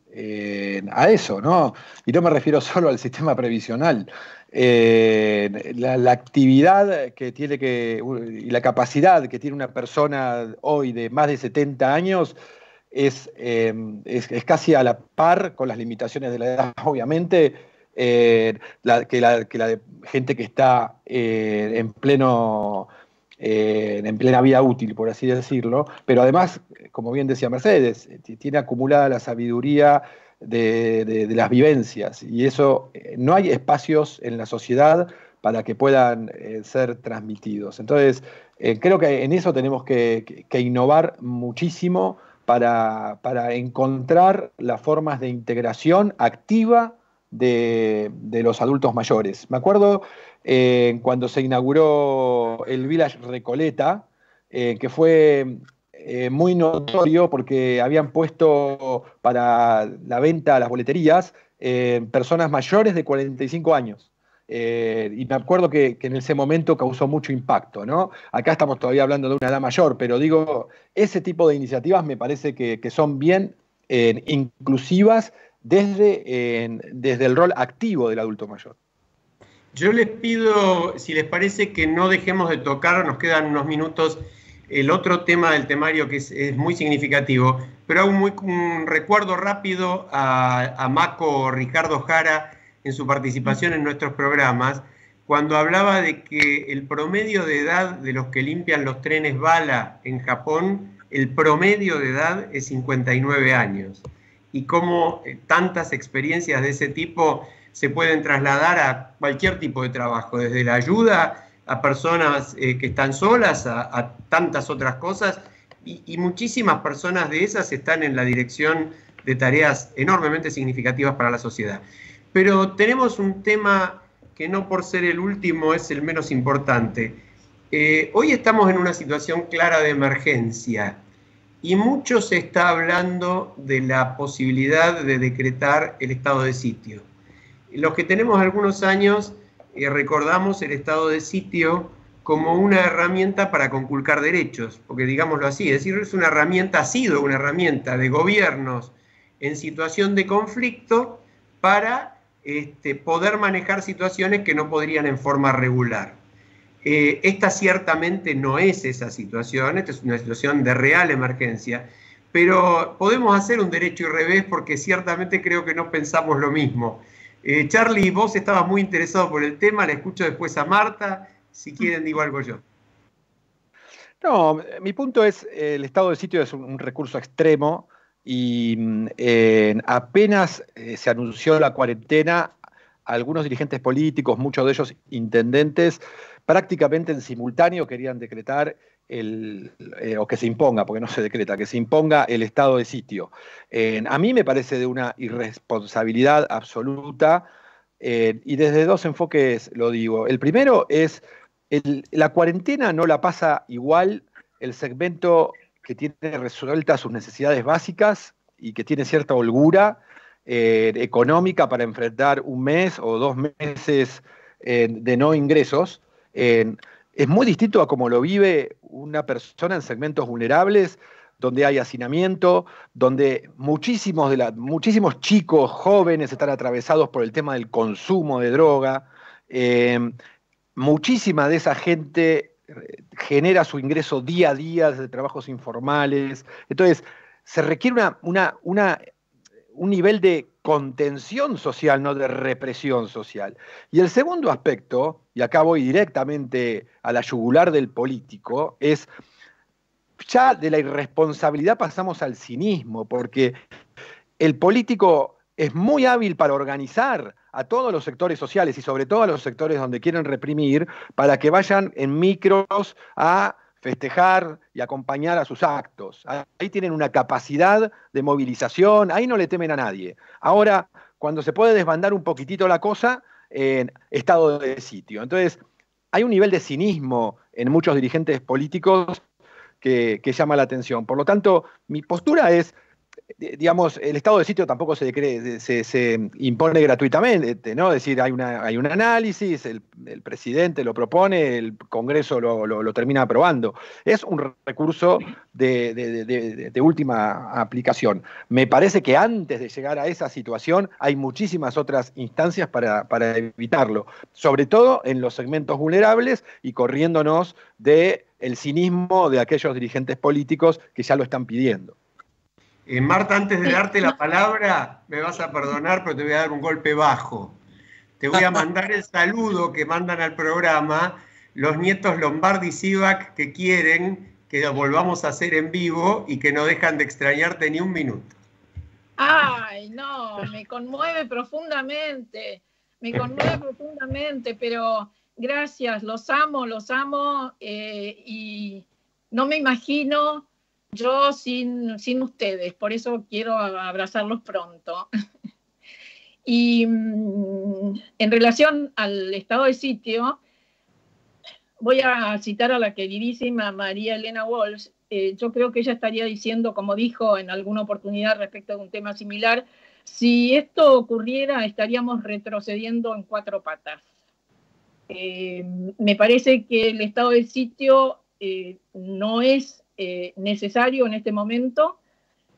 a eso, ¿no? Y no me refiero solo al sistema previsional. la, actividad que tiene que, y la capacidad que tiene una persona hoy de más de 70 años es, es, casi a la par con las limitaciones de la edad, obviamente, que, la, que, la, gente que está en pleno en plena vida útil, por así decirlo, pero además, como bien decía Mercedes, tiene acumulada la sabiduría de, las vivencias y eso, eh, no hay espacios en la sociedad para que puedan eh, ser transmitidos. Entonces, eh, creo que en eso tenemos que, innovar muchísimo para, encontrar las formas de integración activa de, los adultos mayores. Me acuerdo eh, cuando se inauguró el Village Recoleta, eh, que fue eh, muy notorio porque habían puesto para la venta a las boleterías personas mayores de 45 años. y me acuerdo que, en ese momento causó mucho impacto, ¿no? Acá estamos todavía hablando de una edad mayor, pero digo, ese tipo de iniciativas me parece que, son bien inclusivas desde, desde el rol activo del adulto mayor. Yo les pido, si les parece, que no dejemos de tocar, nos quedan unos minutos, el otro tema del temario que es, muy significativo, pero hago un, recuerdo rápido a, a Mako Ricardo Jara en su participación en nuestros programas, cuando hablaba de que el promedio de edad de los que limpian los trenes bala en Japón, el promedio de edad es 59 años. Y cómo eh, tantas experiencias de ese tipo se pueden trasladar a cualquier tipo de trabajo, desde la ayuda a personas eh, que están solas, a, tantas otras cosas, y, muchísimas personas de esas están en la dirección de tareas enormemente significativas para la sociedad. Pero tenemos un tema que no por ser el último es el menos importante. Eh, hoy estamos en una situación clara de emergencia y mucho se está hablando de la posibilidad de decretar el estado de sitio. Los que tenemos algunos años eh, recordamos el estado de sitio como una herramienta para conculcar derechos, porque digámoslo así, es decir, es una herramienta, ha sido una herramienta de gobiernos en situación de conflicto para este, poder manejar situaciones que no podrían en forma regular. Eh, esta ciertamente no es esa situación, esta es una situación de real emergencia, pero podemos hacer un derecho y revés porque ciertamente creo que no pensamos lo mismo. Eh, Charlie, vos estabas muy interesado por el tema, le escucho después a Marta, si quieren digo algo yo. No, mi punto es, el estado de sitio es un, recurso extremo y mm, apenas eh, se anunció la cuarentena, algunos dirigentes políticos, muchos de ellos intendentes, prácticamente en simultáneo querían decretar el, eh, o que se imponga, porque no se decreta, que se imponga el estado de sitio. a mí me parece de una irresponsabilidad absoluta y desde dos enfoques lo digo. El primero es, la cuarentena no la pasa igual el segmento que tiene resueltas sus necesidades básicas y que tiene cierta holgura eh, económica para enfrentar un mes o dos meses eh, de no ingresos es muy distinto a cómo lo vive una persona en segmentos vulnerables, donde hay hacinamiento, donde muchísimos, de muchísimos chicos jóvenes están atravesados por el tema del consumo de droga. Em, muchísima de esa gente eh, genera su ingreso día a día desde trabajos informales. Entonces, se requiere una, un nivel de contención social, no de represión social. Y el segundo aspecto, y acá voy directamente a la yugular del político, es ya de la irresponsabilidad pasamos al cinismo, porque el político es muy hábil para organizar a todos los sectores sociales y sobre todo a los sectores donde quieren reprimir para que vayan en micros a festejar y acompañar a sus actos. Ahí tienen una capacidad de movilización, ahí no le temen a nadie. Ahora, cuando se puede desbandar un poquitito la cosa, en estado de sitio. Entonces, hay un nivel de cinismo en muchos dirigentes políticos que, llama la atención. Por lo tanto, mi postura es, digamos, el estado de sitio tampoco se, se, impone gratuitamente, ¿no? Es decir, hay, un análisis, el, presidente lo propone, el Congreso lo, termina aprobando. Es un recurso de, última aplicación. Me parece que antes de llegar a esa situación hay muchísimas otras instancias para, para evitarlo, sobre todo en los segmentos vulnerables y corriéndonos del cinismo de aquellos dirigentes políticos que ya lo están pidiendo. Eh, Marta, antes de darte la palabra, me vas a perdonar, pero te voy a dar un golpe bajo. Te voy a mandar el saludo que mandan al programa los nietos Lombardi y Sivac que quieren que lo volvamos a hacer en vivo y que no dejan de extrañarte ni un minuto. Ay, no, me conmueve profundamente, me conmueve profundamente, pero gracias, los amo, los amo eh, y no me imagino yo sin, sin ustedes, por eso quiero abrazarlos pronto. y mm, en relación al estado de sitio, voy a citar a la queridísima María Elena Walsh. Eh, yo creo que ella estaría diciendo, como dijo en alguna oportunidad respecto de un tema similar, si esto ocurriera estaríamos retrocediendo en cuatro patas. Eh, me parece que el estado de sitio eh, no es eh, necesario en este momento,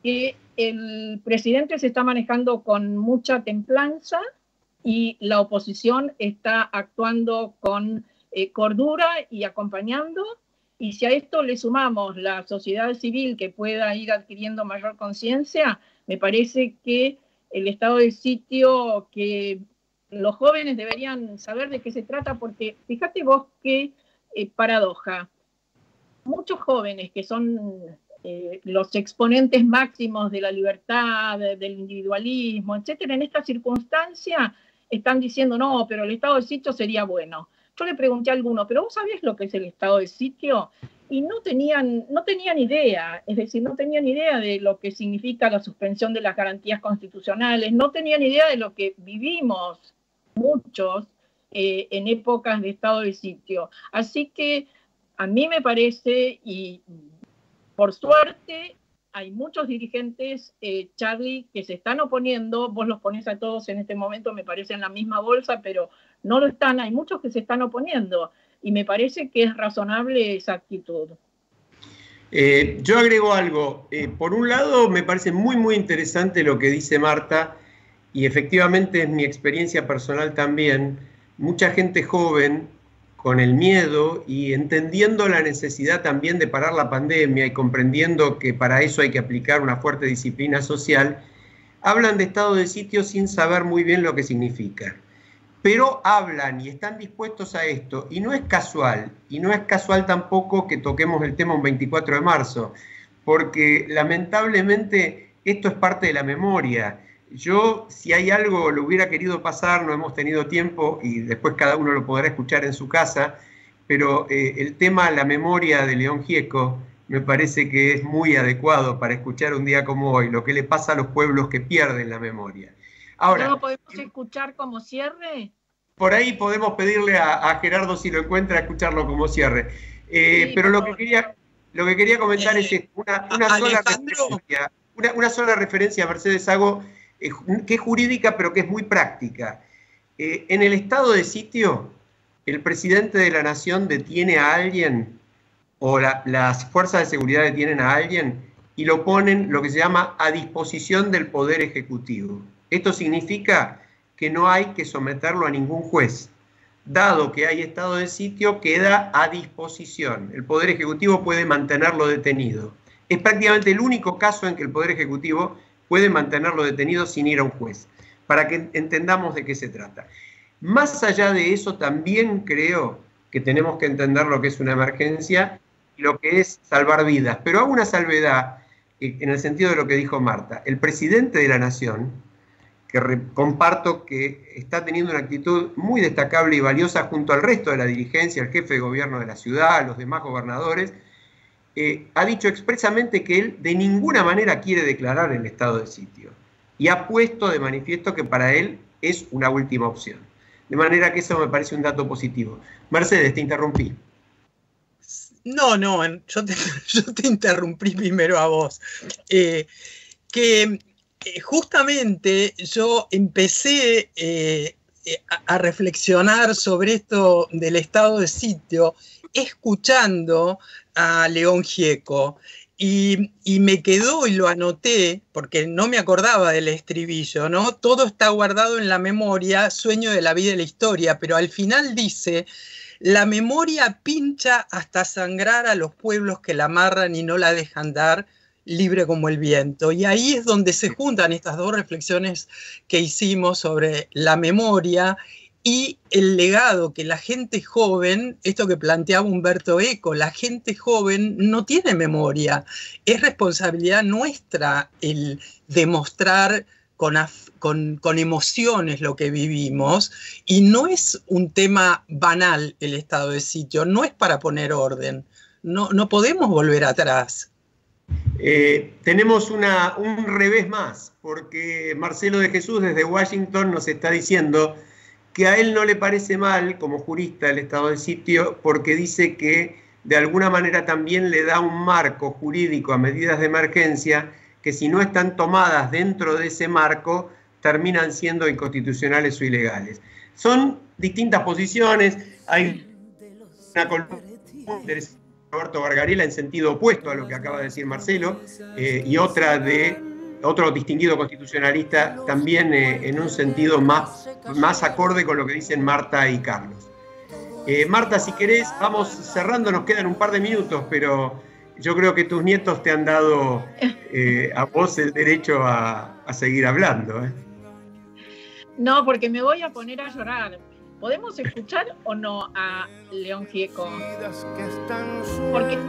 que el presidente se está manejando con mucha templanza y la oposición está actuando con eh, cordura y acompañando. Y si a esto le sumamos la sociedad civil que pueda ir adquiriendo mayor conciencia, me parece que el estado de sitio que los jóvenes deberían saber de qué se trata, porque fíjate vos qué eh, paradoja muchos jóvenes que son eh, los exponentes máximos de la libertad, del individualismo, etcétera, en esta circunstancia están diciendo, no, pero el estado de sitio sería bueno. Yo le pregunté a alguno, ¿pero vos sabías lo que es el estado de sitio? Y no tenían, no tenían idea, es decir, no tenían idea de lo que significa la suspensión de las garantías constitucionales, no tenían idea de lo que vivimos muchos eh, en épocas de estado de sitio. Así que a mí me parece, y por suerte, hay muchos dirigentes, eh, Charlie, que se están oponiendo, vos los pones a todos en este momento, me parece en la misma bolsa, pero no lo están, hay muchos que se están oponiendo, y me parece que es razonable esa actitud. Eh, yo agrego algo, eh, por un lado me parece muy, muy interesante lo que dice Marta, y efectivamente es mi experiencia personal también, mucha gente joven con el miedo y entendiendo la necesidad también de parar la pandemia y comprendiendo que para eso hay que aplicar una fuerte disciplina social, hablan de estado de sitio sin saber muy bien lo que significa. Pero hablan y están dispuestos a esto, y no es casual, y no es casual tampoco que toquemos el tema un 24 de marzo, porque lamentablemente esto es parte de la memoria yo, si hay algo, lo hubiera querido pasar, no hemos tenido tiempo y después cada uno lo podrá escuchar en su casa, pero eh, el tema, la memoria de León Gieco, me parece que es muy adecuado para escuchar un día como hoy, lo que le pasa a los pueblos que pierden la memoria. Ahora, ¿No lo podemos escuchar como cierre? Por ahí podemos pedirle a, Gerardo, si lo encuentra, escucharlo como cierre. Eh, pero lo que, quería, lo que quería comentar es una, sola referencia, una, una sola referencia a Mercedes Hago eh, que es jurídica pero que es muy práctica. Eh, en el estado de sitio, el presidente de la nación detiene a alguien o las fuerzas de seguridad detienen a alguien y lo ponen lo que se llama a disposición del Poder Ejecutivo. Esto significa que no hay que someterlo a ningún juez. Dado que hay estado de sitio, queda a disposición. El Poder Ejecutivo puede mantenerlo detenido. Es prácticamente el único caso en que el Poder Ejecutivo puede mantenerlo detenido sin ir a un juez, para que entendamos de qué se trata. Más allá de eso, también creo que tenemos que entender lo que es una emergencia y lo que es salvar vidas. Pero hago una salvedad eh, en el sentido de lo que dijo Marta. El presidente de la Nación, que comparto que está teniendo una actitud muy destacable y valiosa junto al resto de la dirigencia, el jefe de gobierno de la ciudad, los demás gobernadores, eh, ha dicho expresamente que él de ninguna manera quiere declarar el estado de sitio y ha puesto de manifiesto que para él es una última opción. De manera que eso me parece un dato positivo. Mercedes, te interrumpí. No, no, yo te, interrumpí primero a vos. Eh, que eh, justamente yo empecé eh, a, reflexionar sobre esto del estado de sitio escuchando a León Gieco. Y, y, me quedó y lo anoté, porque no me acordaba del estribillo, ¿no? Todo está guardado en la memoria, sueño de la vida y la historia, pero al final dice, la memoria pincha hasta sangrar a los pueblos que la amarran y no la dejan dar, libre como el viento. Y ahí es donde se juntan estas dos reflexiones que hicimos sobre la memoria y el legado que la gente joven, esto que planteaba Humberto Eco, la gente joven no tiene memoria. Es responsabilidad nuestra el demostrar con, con, con, emociones lo que vivimos y no es un tema banal el estado de sitio, no es para poner orden, no, no podemos volver atrás. Eh, tenemos una, un revés más, porque Marcelo de Jesús desde Washington nos está diciendo que a él no le parece mal, como jurista, el estado de sitio, porque dice que de alguna manera también le da un marco jurídico a medidas de emergencia que si no están tomadas dentro de ese marco, terminan siendo inconstitucionales o ilegales. Son distintas posiciones, hay una interesante Roberto Bargarela en sentido opuesto a lo que acaba de decir Marcelo, eh, y otra de otro distinguido constitucionalista también eh, en un sentido más, más acorde con lo que dicen Marta y Carlos. Eh, Marta, si querés, vamos cerrando, nos quedan un par de minutos, pero yo creo que tus nietos te han dado a vos el derecho a, a seguir hablando. No, porque me voy a poner a llorar. ¿Podemos escuchar o no a León Gieco? Porque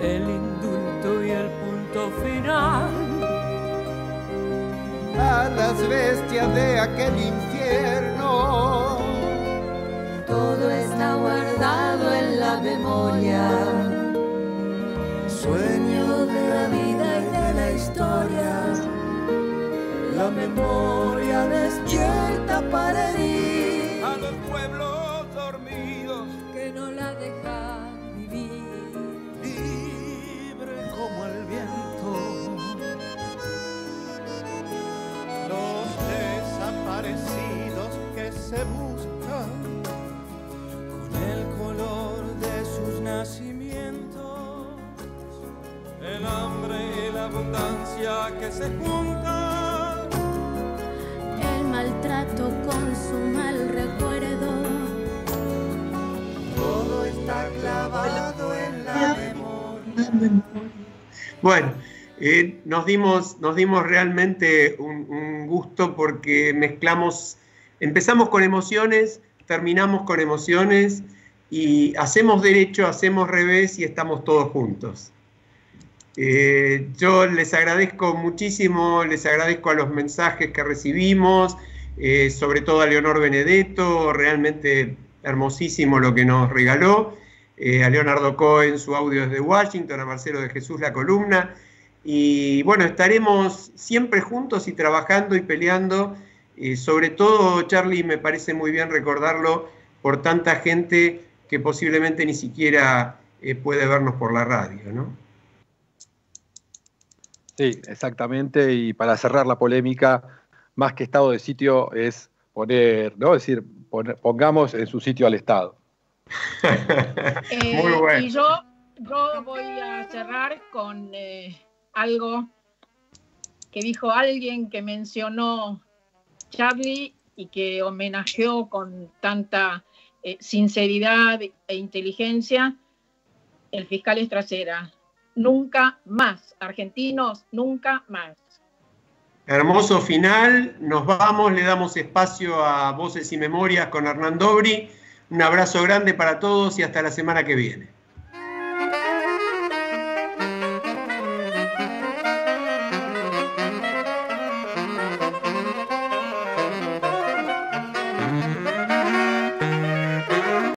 el indulto y el punto final a las bestias de aquel infierno. Todo está guardado en la memoria. Sueño de la vida y de la historia la memoria despierta para herir se buscan con el color de sus nacimientos. El hambre y la abundancia que se juntan maltrato con su mal recuerdo. Todo está clavado en la memoria. Bueno, eh, nos, dimos, nos dimos realmente un, un gusto porque mezclamos, empezamos con emociones, terminamos con emociones y hacemos derecho, hacemos revés y estamos todos juntos. Eh, yo les agradezco muchísimo, les agradezco a los mensajes que recibimos, eh, sobre todo a Leonor Benedetto, realmente hermosísimo lo que nos regaló, eh, a Leonardo Cohen su audio desde Washington, a Marcelo de Jesús la columna, y bueno, estaremos siempre juntos y trabajando y peleando, sobre todo Charlie me parece muy bien recordarlo por tanta gente que posiblemente ni siquiera puede vernos por la radio, ¿no? Sí, exactamente. Y para cerrar la polémica, más que estado de sitio es poner, ¿no? Es decir, pongamos en su sitio al Estado. Eh, Muy bueno. Y yo, yo voy a cerrar con eh, algo que dijo alguien que mencionó Charlie y que homenajeó con tanta eh, sinceridad e inteligencia el fiscal Estracera nunca más. Argentinos, nunca más. Hermoso final, nos vamos, le damos espacio a Voces y Memorias con Hernán Dobri. Un abrazo grande para todos y hasta la semana que viene.